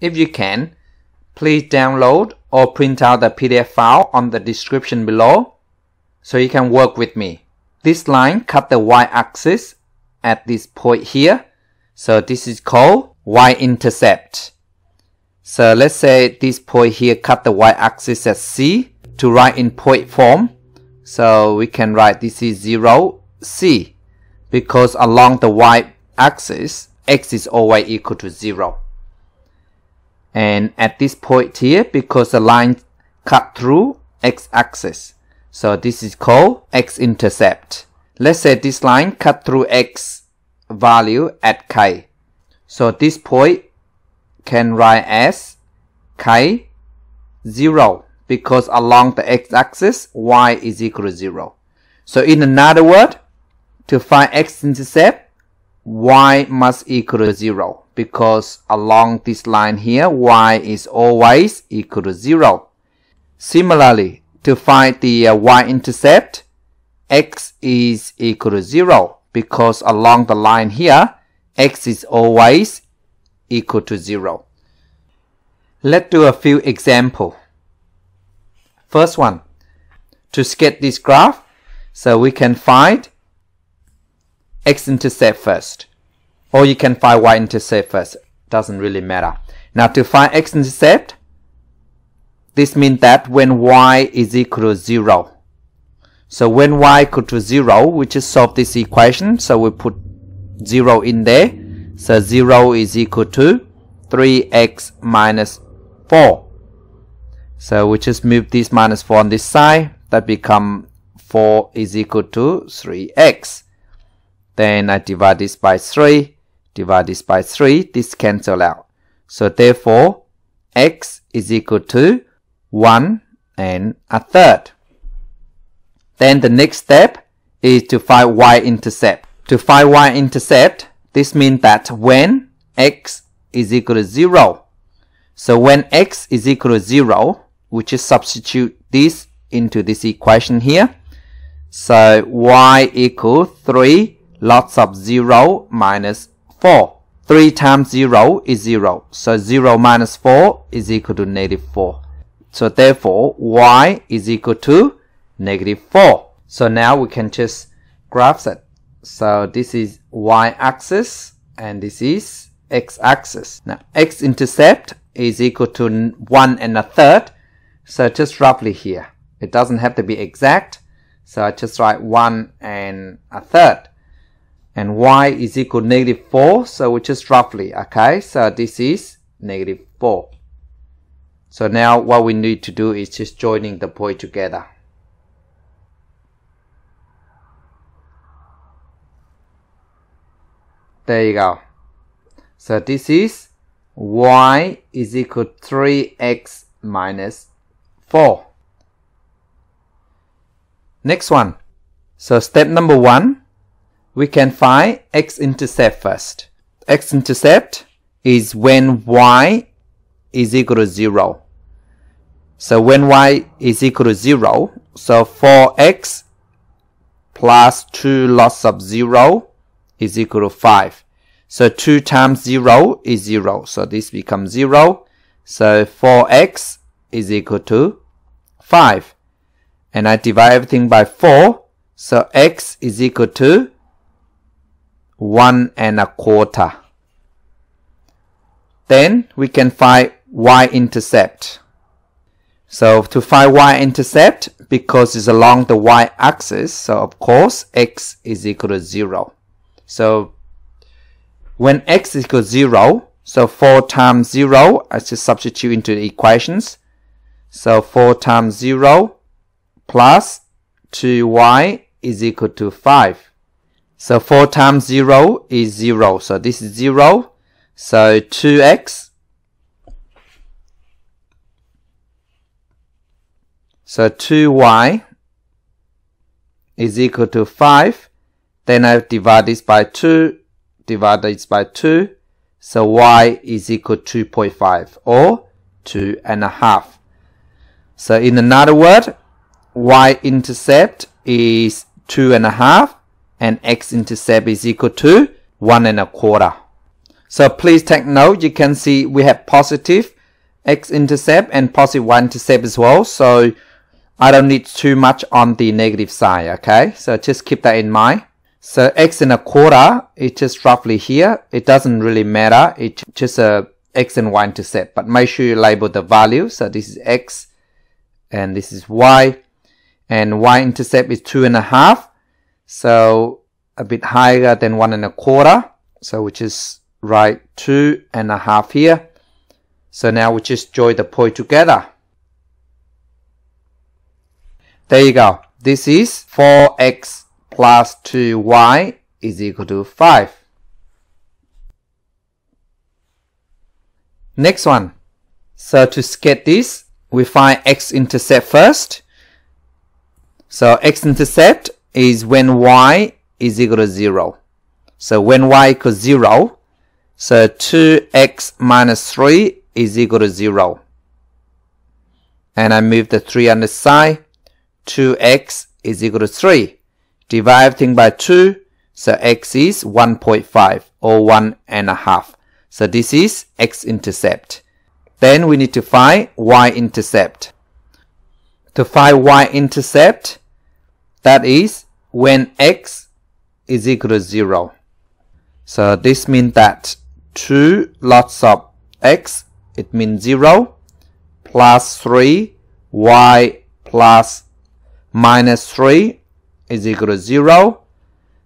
If you can, please download or print out the PDF file on the description below so you can work with me. This line cut the y-axis at this point here. So this is called y-intercept. So let's say this point here cut the y-axis at C to write in point form. So we can write this is 0, C because along the y-axis x is always equal to 0. And at this point here, because the line cut through x-axis, so this is called x-intercept. Let's say this line cut through x value at k. So this point can write as k 0 because along the x-axis y is equal to 0. So in another word, to find x-intercept, y must equal to 0 because along this line here, y is always equal to 0. Similarly, to find the uh, y-intercept, x is equal to 0 because along the line here, x is always equal to 0. Let's do a few examples. First one, to sketch this graph, so we can find x-intercept first. Or you can find y-intercept first. Doesn't really matter. Now to find x-intercept, this means that when y is equal to 0. So when y equal to 0, we just solve this equation. So we put 0 in there. So 0 is equal to 3x minus 4. So we just move this minus 4 on this side. That become 4 is equal to 3x. Then I divide this by 3, divide this by 3, this cancel out. So therefore, x is equal to 1 and a third. Then the next step is to find y-intercept. To find y-intercept, this means that when x is equal to 0, so when x is equal to 0, we just substitute this into this equation here. So y equal 3 lots of 0 minus 4. 3 times 0 is 0. So 0 minus 4 is equal to negative 4. So therefore, y is equal to negative 4. So now we can just graph it. So this is y-axis and this is x-axis. Now x-intercept is equal to 1 and a third. So just roughly here. It doesn't have to be exact. So I just write 1 and a third and y is equal to negative 4 so we just roughly okay? So this is negative 4 so now what we need to do is just joining the point together. There you go. So this is y is equal to 3x minus 4 next one. So step number one we can find x-intercept first. x-intercept is when y is equal to 0. So when y is equal to 0, so 4x plus 2 lots of 0 is equal to 5. So 2 times 0 is 0. So this becomes 0. So 4x is equal to 5. And I divide everything by 4. So x is equal to one and a quarter. Then we can find y-intercept. So to find y-intercept, because it's along the y-axis, so of course x is equal to 0. So when x is equal to 0, so 4 times 0, I just substitute into the equations. So 4 times 0 plus 2y is equal to 5. So 4 times 0 is 0. So this is 0. So 2x. So 2y is equal to 5. Then I divide this by 2. Divide this by 2. So y is equal to 2.5 or 2 and a half. So in another word, y-intercept is 2 and a half and x-intercept is equal to 1 and a quarter. So please take note, you can see we have positive x-intercept and positive y-intercept as well. So I don't need too much on the negative side, okay? So just keep that in mind. So x and a quarter, it's just roughly here. It doesn't really matter. It's just a x and y intercept, but make sure you label the value. So this is x and this is y and y intercept is two and a half. So a bit higher than one and a quarter. So which is right two and a half here. So now we just join the point together. There you go. This is 4x plus 2y is equal to 5. Next one. So to get this, we find x-intercept first. So x-intercept is when y is equal to 0. So when y equals 0, so 2x minus 3 is equal to 0. And I move the 3 on the side. 2x is equal to 3. Divide everything by 2. So x is 1.5 or 1 and a half. So this is x-intercept. Then we need to find y-intercept. To find y-intercept, that is when x is equal to 0. So this means that 2 lots of x, it means 0, plus 3, y plus minus 3 is equal to 0.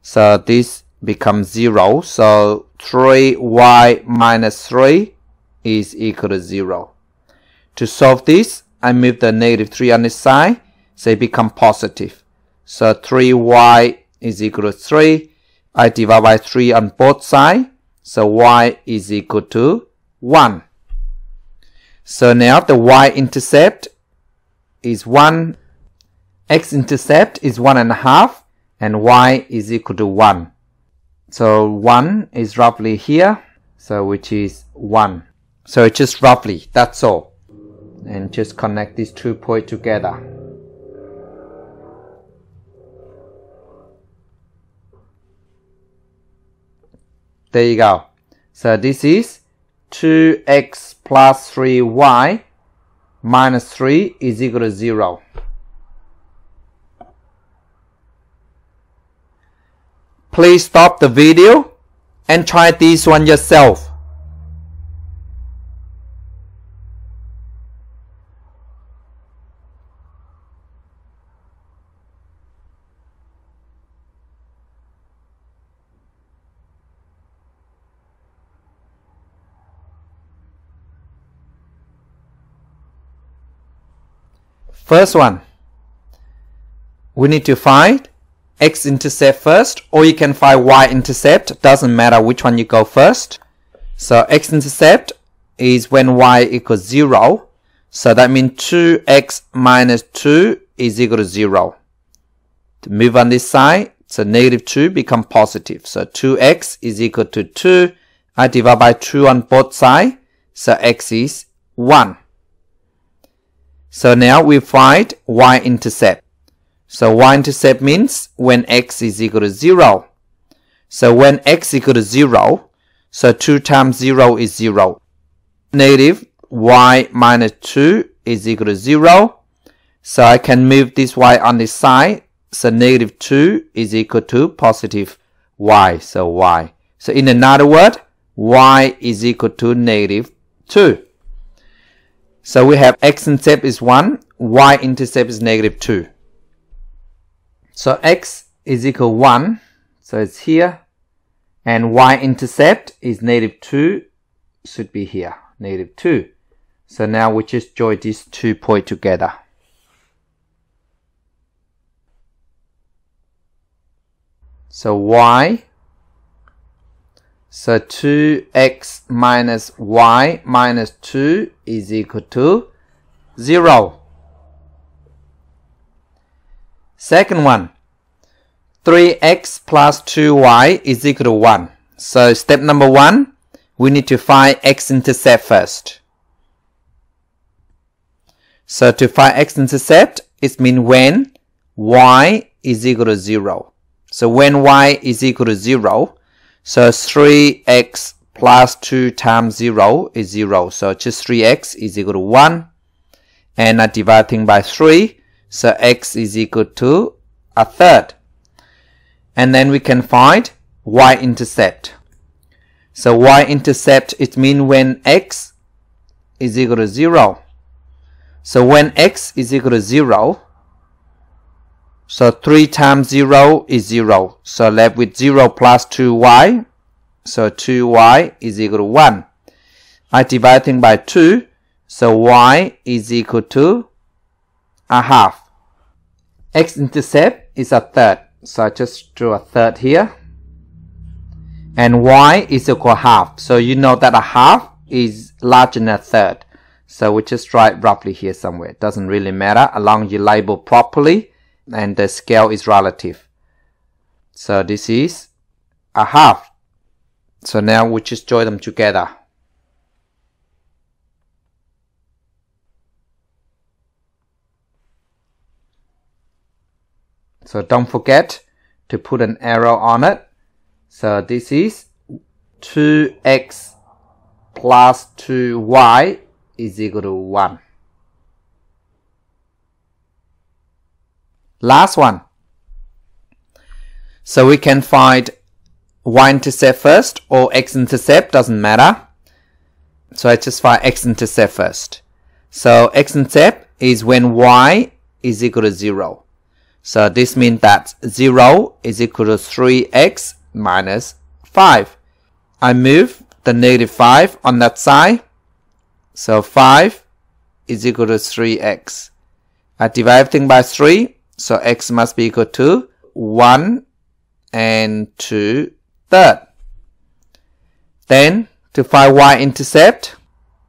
So this becomes 0. So 3y minus 3 is equal to 0. To solve this, I move the negative 3 on this side, so it becomes positive. So 3y is equal to 3. I divide by 3 on both sides. So y is equal to 1. So now the y-intercept is 1. X-intercept is 1 and a half and y is equal to 1. So 1 is roughly here. So which is 1. So it's just roughly, that's all. And just connect these two points together. There you go. So this is 2x plus 3y minus 3 is equal to 0. Please stop the video and try this one yourself. First one, we need to find x-intercept first or you can find y-intercept, doesn't matter which one you go first. So x-intercept is when y equals 0. So that means 2x minus 2 is equal to 0. To move on this side, so negative 2 become positive. So 2x is equal to 2. I divide by 2 on both sides. So x is 1. So now we find y-intercept. So y-intercept means when x is equal to 0. So when x equal to 0, so 2 times 0 is 0. Negative y minus 2 is equal to 0. So I can move this y on this side. So negative 2 is equal to positive y. So y. So in another word, y is equal to negative 2. So we have x-intercept is 1, y-intercept is negative 2. So x is equal 1, so it's here, and y-intercept is negative 2, should be here, negative 2. So now we just join these two points together. So y so 2x minus y minus 2 is equal to 0. Second one, 3x plus 2y is equal to 1. So step number 1, we need to find x-intercept first. So to find x-intercept, it means when y is equal to 0. So when y is equal to 0, so 3x plus 2 times 0 is 0. So just 3x is equal to 1. And I divide by 3. So x is equal to a third. And then we can find y-intercept. So y-intercept, it means when x is equal to 0. So when x is equal to 0, so 3 times 0 is 0. So left with 0 plus 2y. So 2y is equal to 1. I divide things by 2. So y is equal to a half. X-intercept is a third. So I just draw a third here. And y is equal to half. So you know that a half is larger than a third. So we just write roughly here somewhere. It doesn't really matter as long as you label properly and the scale is relative. So this is a half. So now we just join them together. So don't forget to put an arrow on it. So this is 2x plus 2y is equal to 1. Last one. So we can find y-intercept first or x-intercept, doesn't matter. So I just find x-intercept first. So x-intercept is when y is equal to 0. So this means that 0 is equal to 3x minus 5. I move the negative 5 on that side. So 5 is equal to 3x. I divide everything by 3. So x must be equal to 1 and 2 third. Then to find y-intercept,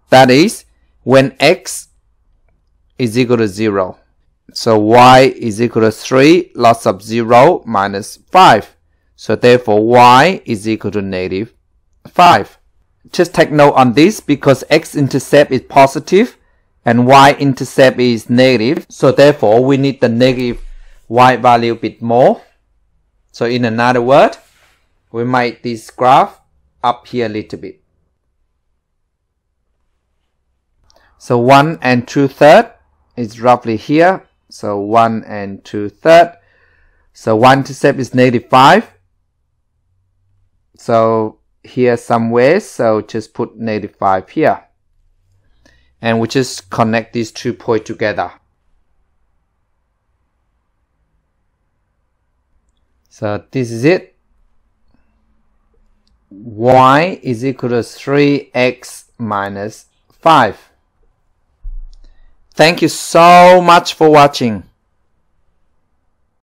that is when x is equal to 0. So y is equal to 3 lots of 0 minus 5. So therefore y is equal to negative 5. Just take note on this because x-intercept is positive and y-intercept is negative. So therefore, we need the negative y value a bit more. So in another word, we make this graph up here a little bit. So 1 and 2 third is roughly here. So 1 and 2 third. So y-intercept is negative 5. So here somewhere, so just put negative 5 here and we just connect these two points together. So this is it. y is equal to 3x minus 5. Thank you so much for watching.